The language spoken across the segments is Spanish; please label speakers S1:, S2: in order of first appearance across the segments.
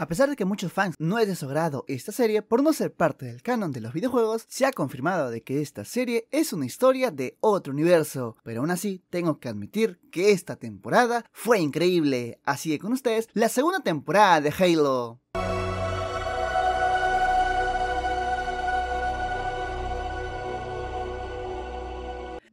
S1: A pesar de que muchos fans no es de su agrado esta serie por no ser parte del canon de los videojuegos, se ha confirmado de que esta serie es una historia de otro universo, pero aún así tengo que admitir que esta temporada fue increíble, así que con ustedes la segunda temporada de Halo.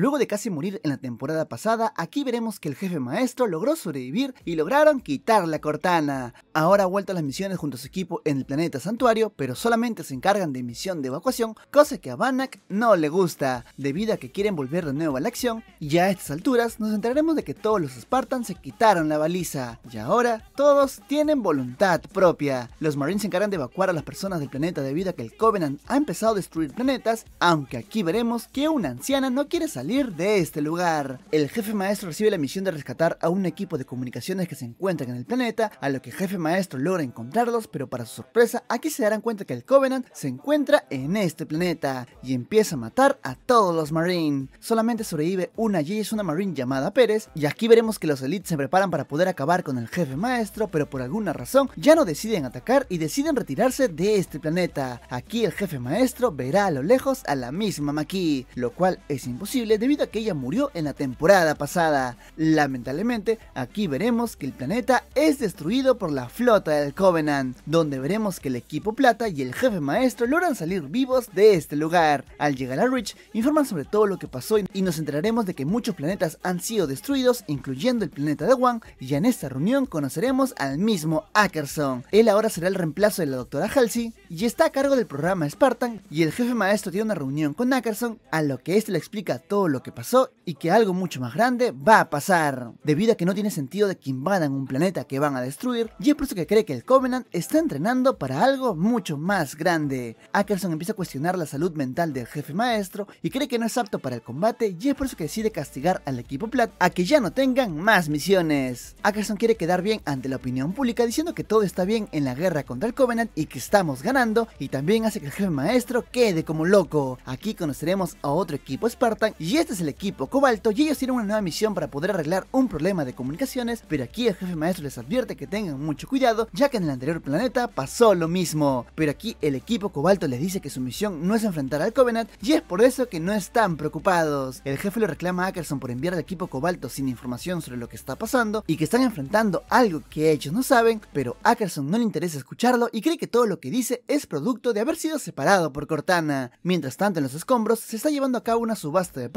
S1: Luego de casi morir en la temporada pasada, aquí veremos que el jefe maestro logró sobrevivir y lograron quitar la cortana. Ahora ha vuelto a las misiones junto a su equipo en el planeta santuario, pero solamente se encargan de misión de evacuación, cosa que a Bannak no le gusta, debido a que quieren volver de nuevo a la acción, y a estas alturas nos enteraremos de que todos los Spartans se quitaron la baliza, y ahora todos tienen voluntad propia. Los Marines se encargan de evacuar a las personas del planeta debido a que el Covenant ha empezado a destruir planetas, aunque aquí veremos que una anciana no quiere salir de este lugar. El jefe maestro recibe la misión de rescatar a un equipo de comunicaciones que se encuentran en el planeta, a lo que el jefe maestro logra encontrarlos, pero para su sorpresa, aquí se darán cuenta que el Covenant se encuentra en este planeta y empieza a matar a todos los Marines. Solamente sobrevive una y es una Marine llamada Pérez, y aquí veremos que los Elites se preparan para poder acabar con el jefe maestro, pero por alguna razón ya no deciden atacar y deciden retirarse de este planeta. Aquí el jefe maestro verá a lo lejos a la misma Maki, lo cual es imposible debido a que ella murió en la temporada pasada. Lamentablemente, aquí veremos que el planeta es destruido por la flota del Covenant, donde veremos que el equipo plata y el jefe maestro logran salir vivos de este lugar. Al llegar a Rich, informan sobre todo lo que pasó y nos enteraremos de que muchos planetas han sido destruidos, incluyendo el planeta de Wang, y en esta reunión conoceremos al mismo Ackerson. Él ahora será el reemplazo de la doctora Halsey y está a cargo del programa Spartan, y el jefe maestro tiene una reunión con Ackerson, a lo que este le explica todo lo que pasó y que algo mucho más grande va a pasar, debido a que no tiene sentido de que invadan un planeta que van a destruir, y es por eso que cree que el Covenant está entrenando para algo mucho más grande. Ackerson empieza a cuestionar la salud mental del jefe maestro y cree que no es apto para el combate, y es por eso que decide castigar al equipo Plat a que ya no tengan más misiones. Ackerson quiere quedar bien ante la opinión pública diciendo que todo está bien en la guerra contra el Covenant y que estamos ganando, y también hace que el jefe maestro quede como loco. Aquí conoceremos a otro equipo Spartan y este es el equipo Cobalto y ellos tienen una nueva misión para poder arreglar un problema de comunicaciones, pero aquí el jefe maestro les advierte que tengan mucho cuidado, ya que en el anterior planeta pasó lo mismo. Pero aquí el equipo Cobalto les dice que su misión no es enfrentar al Covenant y es por eso que no están preocupados. El jefe le reclama a Ackerson por enviar al equipo Cobalto sin información sobre lo que está pasando y que están enfrentando algo que ellos no saben, pero Ackerson no le interesa escucharlo y cree que todo lo que dice es producto de haber sido separado por Cortana. Mientras tanto en los escombros se está llevando a cabo una subasta de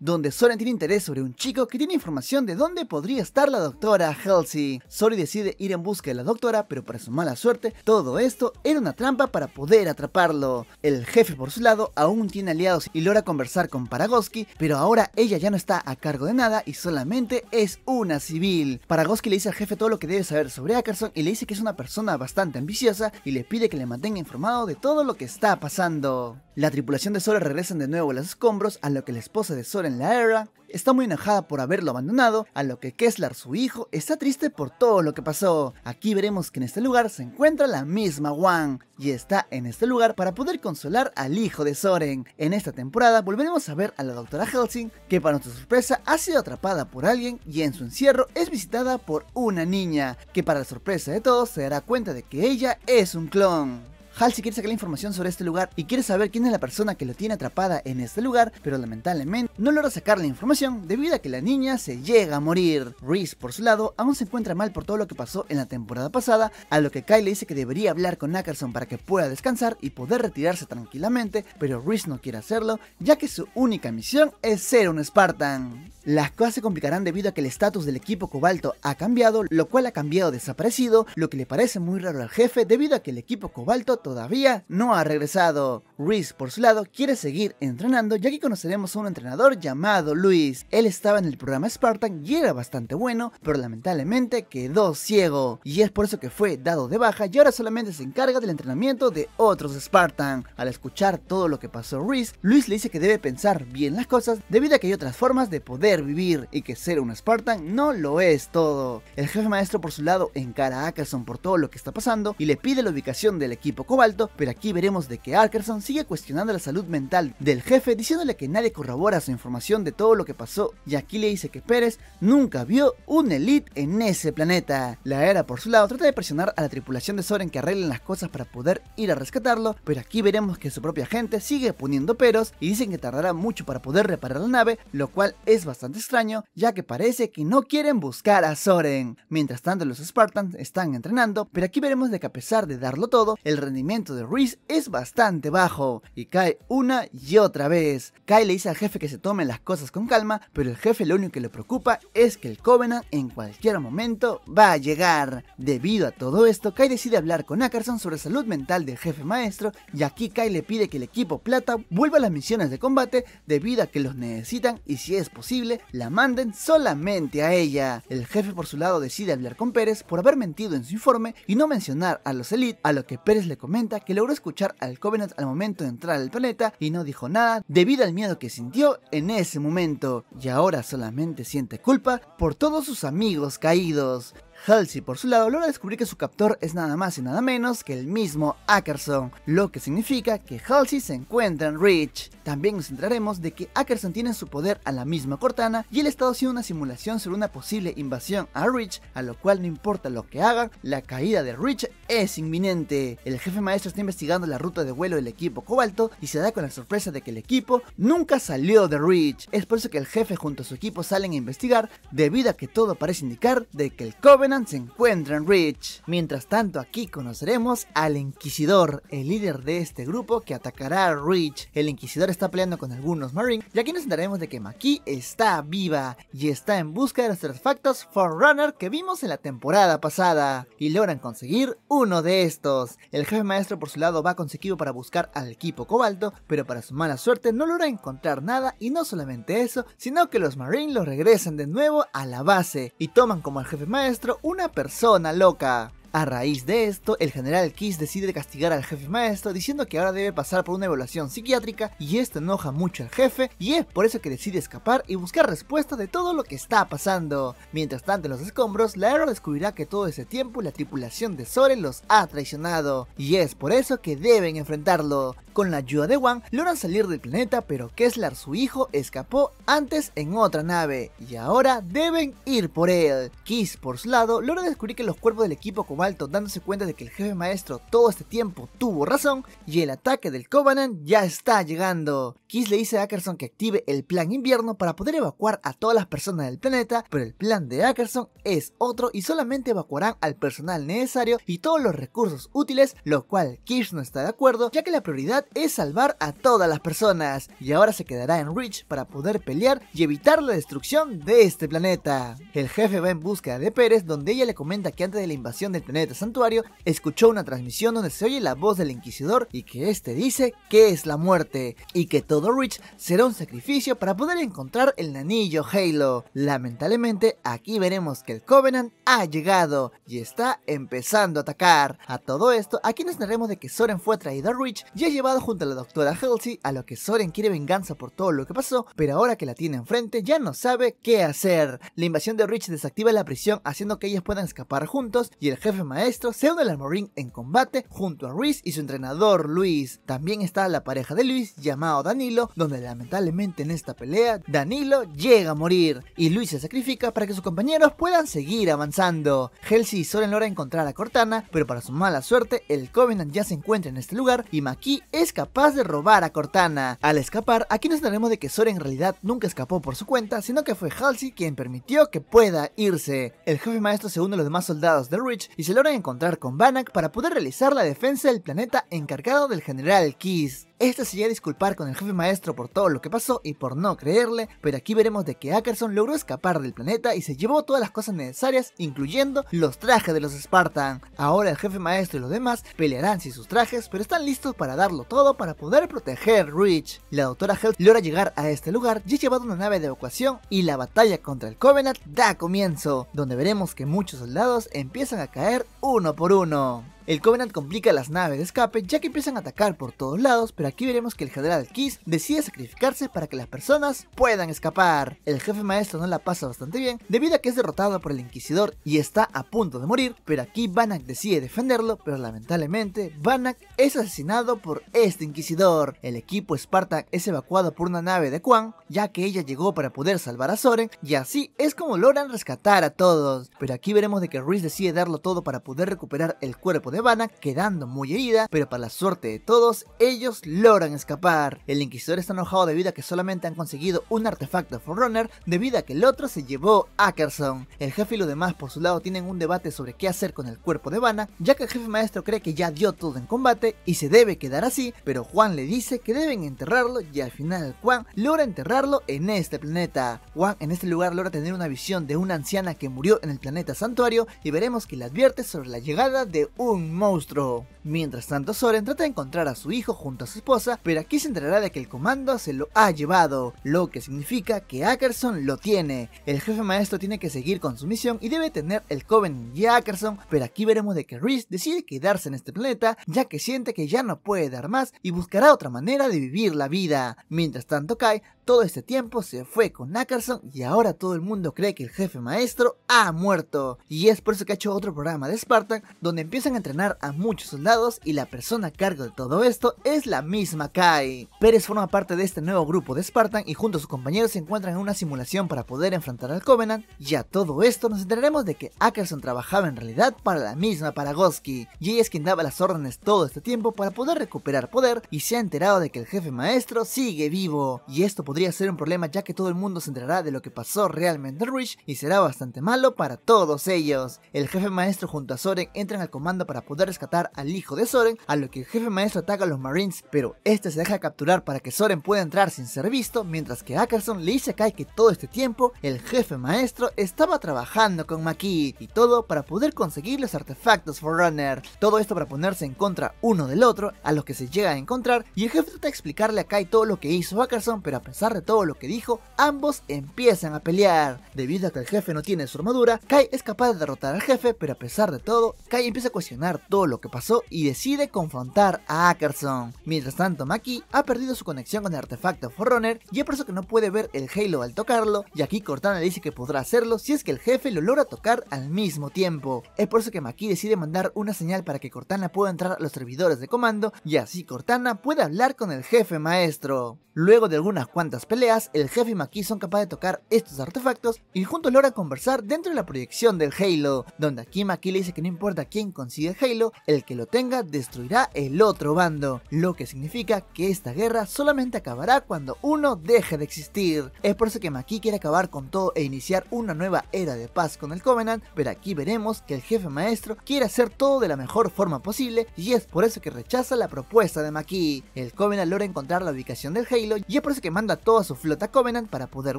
S1: donde Soren tiene interés sobre un chico que tiene información de dónde podría estar la doctora Halsey. Sori decide ir en busca de la doctora, pero para su mala suerte, todo esto era una trampa para poder atraparlo. El jefe por su lado aún tiene aliados y logra conversar con Paragoski, pero ahora ella ya no está a cargo de nada y solamente es una civil. Paragoski le dice al jefe todo lo que debe saber sobre Ackerson y le dice que es una persona bastante ambiciosa y le pide que le mantenga informado de todo lo que está pasando. La tripulación de Sora regresan de nuevo a los escombros, a lo que la esposa de Sora en la era está muy enojada por haberlo abandonado, a lo que Kessler, su hijo, está triste por todo lo que pasó. Aquí veremos que en este lugar se encuentra la misma Wang, y está en este lugar para poder consolar al hijo de Soren. En esta temporada volveremos a ver a la doctora Helsing, que para nuestra sorpresa ha sido atrapada por alguien y en su encierro es visitada por una niña, que para la sorpresa de todos se dará cuenta de que ella es un clon. Halsey quiere sacar la información sobre este lugar y quiere saber quién es la persona que lo tiene atrapada en este lugar, pero lamentablemente no logra sacar la información debido a que la niña se llega a morir. Reese, por su lado, aún se encuentra mal por todo lo que pasó en la temporada pasada, a lo que Kyle le dice que debería hablar con Ackerson para que pueda descansar y poder retirarse tranquilamente, pero Reese no quiere hacerlo, ya que su única misión es ser un Spartan. Las cosas se complicarán debido a que el estatus del equipo Cobalto ha cambiado, lo cual ha cambiado desaparecido, lo que le parece muy raro al jefe debido a que el equipo Cobalto todavía no ha regresado. Reese, por su lado, quiere seguir entrenando ya que conoceremos a un entrenador llamado Luis. Él estaba en el programa Spartan y era bastante bueno, pero lamentablemente quedó ciego. Y es por eso que fue dado de baja y ahora solamente se encarga del entrenamiento de otros Spartan. Al escuchar todo lo que pasó Reese, Luis le dice que debe pensar bien las cosas debido a que hay otras formas de poder vivir y que ser un Spartan no lo es todo. El jefe maestro por su lado encara a Ackerson por todo lo que está pasando y le pide la ubicación del equipo cobalto, pero aquí veremos de que Ackerson sigue cuestionando la salud mental del jefe diciéndole que nadie corrobora su información de todo lo que pasó y aquí le dice que Pérez nunca vio un elite en ese planeta. La era por su lado trata de presionar a la tripulación de Soren que arreglen las cosas para poder ir a rescatarlo, pero aquí veremos que su propia gente sigue poniendo peros y dicen que tardará mucho para poder reparar la nave, lo cual es bastante extraño ya que parece que no quieren buscar a Soren. Mientras tanto los Spartans están entrenando, pero aquí veremos de que a pesar de darlo todo, el rendimiento de Reese es bastante bajo y cae una y otra vez. Kai le dice al jefe que se tomen las cosas con calma, pero el jefe lo único que le preocupa es que el Covenant en cualquier momento va a llegar. Debido a todo esto, Kai decide hablar con Ackerson sobre salud mental del jefe maestro y aquí Kai le pide que el equipo Plata vuelva a las misiones de combate debido a que los necesitan y si es posible la manden solamente a ella. El jefe por su lado decide hablar con Pérez por haber mentido en su informe y no mencionar a los Elite, a lo que Pérez le comenta que logró escuchar al Covenant al momento de entrar al planeta y no dijo nada debido al miedo que sintió en ese momento y ahora solamente siente culpa por todos sus amigos caídos. Halsey por su lado logra descubrir que su captor es nada más y nada menos que el mismo Ackerson, lo que significa que Halsey se encuentra en Reach. También nos enteraremos de que Ackerson tiene en su poder a la misma Cortana y él estado haciendo una simulación sobre una posible invasión a Reach, a lo cual no importa lo que hagan, la caída de Reach es inminente. El jefe maestro está investigando la ruta de vuelo del equipo Cobalto y se da con la sorpresa de que el equipo nunca salió de Reach. Es por eso que el jefe junto a su equipo salen a investigar debido a que todo parece indicar de que el Se encuentra en Reach. Mientras tanto, aquí conoceremos al Inquisidor, el líder de este grupo que atacará a Reach. El Inquisidor está peleando con algunos Marines y aquí nos enteraremos de que Maki está viva y está en busca de los artefactos Forerunner que vimos en la temporada pasada y logran conseguir uno de estos. El jefe maestro por su lado va conseguido para buscar al equipo Cobalto, pero para su mala suerte no logra encontrar nada y no solamente eso, sino que los Marines lo regresan de nuevo a la base y toman como al jefe maestro una persona loca. A raíz de esto, el general Kiss decide castigar al jefe maestro diciendo que ahora debe pasar por una evaluación psiquiátrica y esto enoja mucho al jefe y es por eso que decide escapar y buscar respuesta de todo lo que está pasando. Mientras tanto en los escombros, la Aero descubrirá que todo ese tiempo la tripulación de Soren los ha traicionado y es por eso que deben enfrentarlo. Con la ayuda de Wang logran salir del planeta pero Kessler su hijo escapó antes en otra nave y ahora deben ir por él. Kiss por su lado logra descubrir que los cuerpos del equipo Cobalto dándose cuenta de que el jefe maestro todo este tiempo tuvo razón y el ataque del Covenant ya está llegando. Kiss le dice a Ackerson que active el plan invierno para poder evacuar a todas las personas del planeta, pero el plan de Ackerson es otro y solamente evacuarán al personal necesario y todos los recursos útiles, lo cual Kiss no está de acuerdo ya que la prioridad es salvar a todas las personas y ahora se quedará en Reach para poder pelear y evitar la destrucción de este planeta. El jefe va en búsqueda de Pérez donde ella le comenta que antes de la invasión del planeta santuario escuchó una transmisión donde se oye la voz del inquisidor y que este dice que es la muerte y que todo Reach será un sacrificio para poder encontrar el anillo Halo. Lamentablemente aquí veremos que el Covenant ha llegado y está empezando a atacar. A todo esto aquí nos enteraremos de que Soren fue traído a Reach y ha llevado junto a la doctora Halsey, a lo que Soren quiere venganza por todo lo que pasó, pero ahora que la tiene enfrente ya no sabe qué hacer. La invasión de Rich desactiva la prisión haciendo que ellos puedan escapar juntos y el jefe maestro se une al Marine en combate junto a Reese y su entrenador Luis. También está la pareja de Luis llamado Danilo, donde lamentablemente en esta pelea Danilo llega a morir y Luis se sacrifica para que sus compañeros puedan seguir avanzando. Halsey y Soren logran encontrar a Cortana, pero para su mala suerte el Covenant ya se encuentra en este lugar y Maki es capaz de robar a Cortana. Al escapar, aquí nos enteraremos de que Sora en realidad nunca escapó por su cuenta, sino que fue Halsey quien permitió que pueda irse. El jefe maestro se une a los demás soldados de Rich y se logra encontrar con Bannock para poder realizar la defensa del planeta encargado del general Kiss. Este se a disculpar con el jefe maestro por todo lo que pasó y por no creerle, pero aquí veremos de que Ackerson logró escapar del planeta y se llevó todas las cosas necesarias, incluyendo los trajes de los Spartan. Ahora el jefe maestro y los demás pelearán sin sus trajes, pero están listos para darlo todo para poder proteger Reach. La doctora Health logra llegar a este lugar y es llevado una nave de evacuación y la batalla contra el Covenant da comienzo, donde veremos que muchos soldados empiezan a caer uno por uno. El Covenant complica las naves de escape ya que empiezan a atacar por todos lados, pero aquí veremos que el general Kiss decide sacrificarse para que las personas puedan escapar. El jefe maestro no la pasa bastante bien debido a que es derrotado por el Inquisidor y está a punto de morir, pero aquí Bannock decide defenderlo, pero lamentablemente Bannock es asesinado por este Inquisidor. El equipo Spartan es evacuado por una nave de Quan, ya que ella llegó para poder salvar a Soren, y así es como logran rescatar a todos. Pero aquí veremos de que Reese decide darlo todo para poder recuperar el cuerpo de Bannock, quedando muy herida, pero para la suerte de todos, ellos logran escapar. El Inquisidor está enojado debido a que solamente han conseguido un artefacto Forerunner, debido a que el otro se llevó Ackerson. El jefe y los demás por su lado tienen un debate sobre qué hacer con el cuerpo de Bannock, ya que el jefe maestro cree que ya dio todo en combate y se debe quedar así, pero Juan le dice que deben enterrarlo y al final Juan logra enterrarlo en este planeta. Juan en este lugar logra tener una visión de una anciana que murió en el planeta santuario y veremos que le advierte sobre la llegada de un monstruo. Mientras tanto Soren trata de encontrar a su hijo junto a su esposa, pero aquí se enterará de que el comando se lo ha llevado, lo que significa que Ackerson lo tiene. El jefe maestro tiene que seguir con su misión y debe tener el Coven y Ackerson, pero aquí veremos de que Reese decide quedarse en este planeta ya que siente que ya no puede dar más y buscará otra manera de vivir la vida. Mientras tanto Kai todo este tiempo se fue con Ackerson y ahora todo el mundo cree que el jefe maestro ha muerto. Y es por eso que ha hecho otro programa de Spartan donde empiezan a entrenar a muchos soldados y la persona a cargo de todo esto es la misma Kai. Pérez forma parte de este nuevo grupo de Spartan y junto a sus compañeros se encuentran en una simulación para poder enfrentar al Covenant. Y a todo esto nos enteraremos de que Ackerson trabajaba en realidad para la misma Paragoski y ella es quien daba las órdenes todo este tiempo para poder recuperar poder y se ha enterado de que el jefe maestro sigue vivo. Y esto podría ser un problema ya que todo el mundo se enterará de lo que pasó realmente en Rich y será bastante malo para todos ellos. El jefe maestro junto a Soren entran al comando para poder rescatar al hijo de Soren, a lo que el jefe maestro ataca a los Marines, pero este se deja capturar para que Soren pueda entrar sin ser visto, mientras que Ackerson le dice a Kai que todo este tiempo el jefe maestro estaba trabajando con Maki y todo para poder conseguir los artefactos Forerunner. Todo esto para ponerse en contra uno del otro, a los que se llega a encontrar, y el jefe trata de explicarle a Kai todo lo que hizo Ackerson, pero a pesar de todo lo que dijo, ambos empiezan a pelear. Debido a que el jefe no tiene su armadura, Kai es capaz de derrotar al jefe, pero a pesar de todo, Kai empieza a cuestionar todo lo que pasó y decide confrontar a Ackerson. Mientras tanto, Maki ha perdido su conexión con el artefacto Forerunner y es por eso que no puede ver el Halo al tocarlo, y aquí Cortana le dice que podrá hacerlo si es que el jefe lo logra tocar al mismo tiempo. Es por eso que Maki decide mandar una señal para que Cortana pueda entrar a los servidores de comando y así Cortana puede hablar con el jefe maestro. Luego de algunas cuantas peleas, el jefe y Maki son capaces de tocar estos artefactos y juntos logran conversar dentro de la proyección del Halo, donde aquí Maki le dice que no importa quién consigue el Halo, el que lo tenga destruirá el otro bando, lo que significa que esta guerra solamente acabará cuando uno deje de existir. Es por eso que Maki quiere acabar con todo e iniciar una nueva era de paz con el Covenant, pero aquí veremos que el jefe maestro quiere hacer todo de la mejor forma posible y es por eso que rechaza la propuesta de Maki. El Covenant logra encontrar la ubicación del Halo y es por eso que manda toda su flota Covenant para poder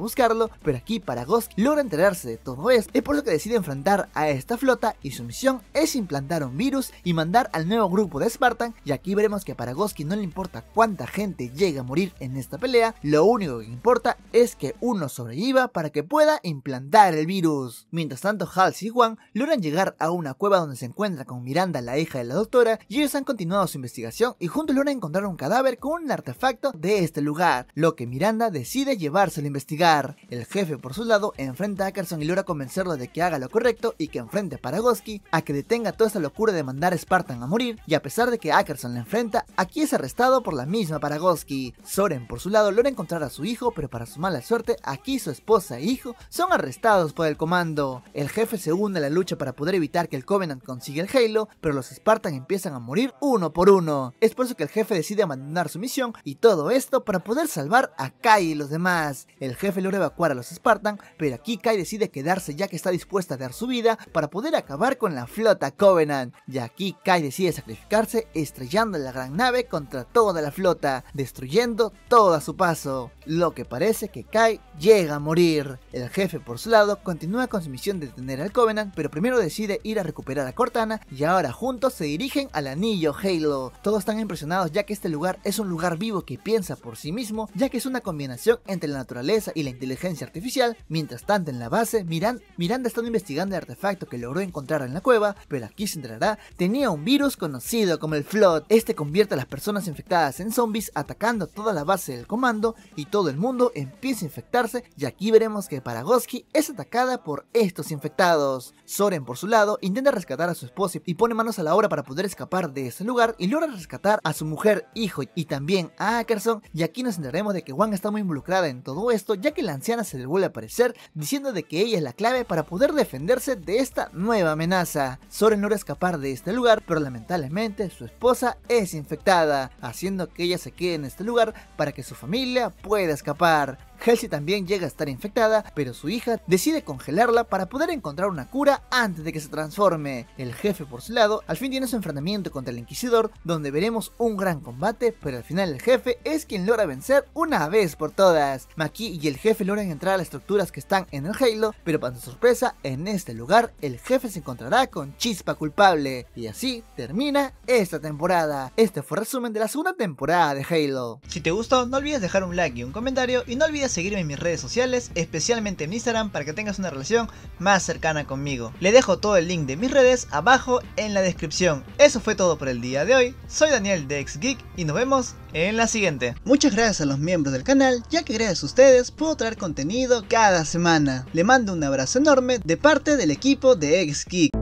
S1: buscarlo, pero aquí Paragosk logra enterarse de todo esto, es por eso que decide enfrentar a esta flota y su misión es implantar un virus y mandar al nuevo grupo de Spartan, y aquí veremos que a Paragoski no le importa cuánta gente llega a morir en esta pelea, lo único que importa es que uno sobreviva para que pueda implantar el virus. Mientras tanto, Hals y Juan logran llegar a una cueva donde se encuentra con Miranda, la hija de la doctora, y ellos han continuado su investigación y juntos logran encontrar un cadáver con un artefacto de este lugar, lo que Miranda decide llevárselo a investigar. El jefe, por su lado, enfrenta a Ackerson y logra convencerlo de que haga lo correcto y que enfrente a Paragoski a que detenga toda esta locura de mandar a Spartan a morir, y a pesar de que Ackerson le enfrenta, aquí es arrestado por la misma Paragoski. Soren, por su lado, logra encontrar a su hijo, pero para su mala suerte, aquí su esposa e hijo son arrestados por el comando. El jefe se une a la lucha para poder evitar que el Covenant consiga el Halo, pero los Spartan empiezan a morir uno por uno. Es por eso que el jefe decide abandonar su misión, y todo esto para poder salvar a Kai y los demás. El jefe logra evacuar a los Spartan, pero aquí Kai decide quedarse ya que está dispuesta a dar su vida para poder acabar con la flota Covenant. Y aquí Kai decide sacrificarse estrellando la gran nave contra toda la flota, destruyendo todo a su paso. Lo que parece que Kai llega a morir. El jefe por su lado continúa con su misión de detener al Covenant, pero primero decide ir a recuperar a Cortana y ahora juntos se dirigen al anillo Halo. Todos están impresionados ya que este lugar es un lugar vivo que piensa por sí mismo, ya que es una combinación entre la naturaleza y la inteligencia artificial. Mientras tanto, en la base, Miranda, Miranda está investigando el artefacto que logró encontrar en la cueva, pero aquí se enterará, tenía un virus conocido como el Flood. Este convierte a las personas infectadas en zombies, atacando toda la base del comando y todo el mundo empieza a infectarse y aquí veremos que Paragoski es atacada por estos infectados. Soren por su lado intenta rescatar a su esposa y pone manos a la obra para poder escapar de ese lugar y logra rescatar a su mujer, hijo y también a Ackerson y aquí nos enteraremos de que Wang está muy involucrada en todo esto ya que la anciana se le vuelve a aparecer diciendo de que ella es la clave para poder defenderse de esta nueva amenaza. Soren logra escapar de este lugar pero lamentablemente su esposa es infectada haciendo que ella se quede en este lugar para que su familia pueda escapar. Halsey también llega a estar infectada, pero su hija decide congelarla para poder encontrar una cura antes de que se transforme. El jefe por su lado al fin tiene su enfrentamiento contra el Inquisidor, donde veremos un gran combate, pero al final el jefe es quien logra vencer una vez por todas. Maki y el jefe logran entrar a las estructuras que están en el Halo, pero para su sorpresa, en este lugar el jefe se encontrará con Chispa culpable. Y así termina esta temporada. Este fue el resumen de la segunda temporada de Halo.
S2: Si te gustó, no olvides dejar un like y un comentario y no olvides seguirme en mis redes sociales, especialmente en Instagram para que tengas una relación más cercana conmigo. Le dejo todo el link de mis redes abajo en la descripción. Eso fue todo por el día de hoy, soy Daniel de Geek y nos vemos en la siguiente. Muchas gracias a los miembros del canal, ya que gracias a ustedes puedo traer contenido cada semana. Le mando un abrazo enorme de parte del equipo de Geek.